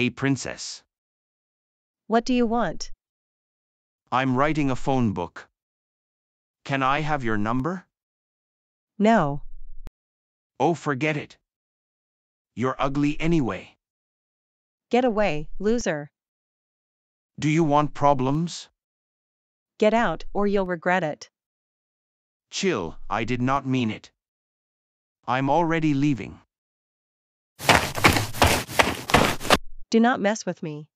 Hey princess. What do you want? I'm writing a phone book. Can I have your number? No. Oh, forget it. You're ugly anyway. Get away, loser. Do you want problems? Get out, or you'll regret it. Chill, I did not mean it. I'm already leaving. Do not mess with me.